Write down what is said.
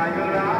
Ayura.